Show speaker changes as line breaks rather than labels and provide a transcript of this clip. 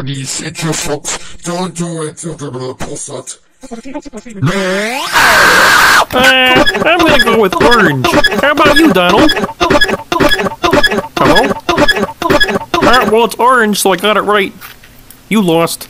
Please, it's your fault. Don't do it. You're gonna that.
Uh, I'm gonna go with orange. How about you, Donald? Hello? Alright, well, it's orange, so I got it right. You lost.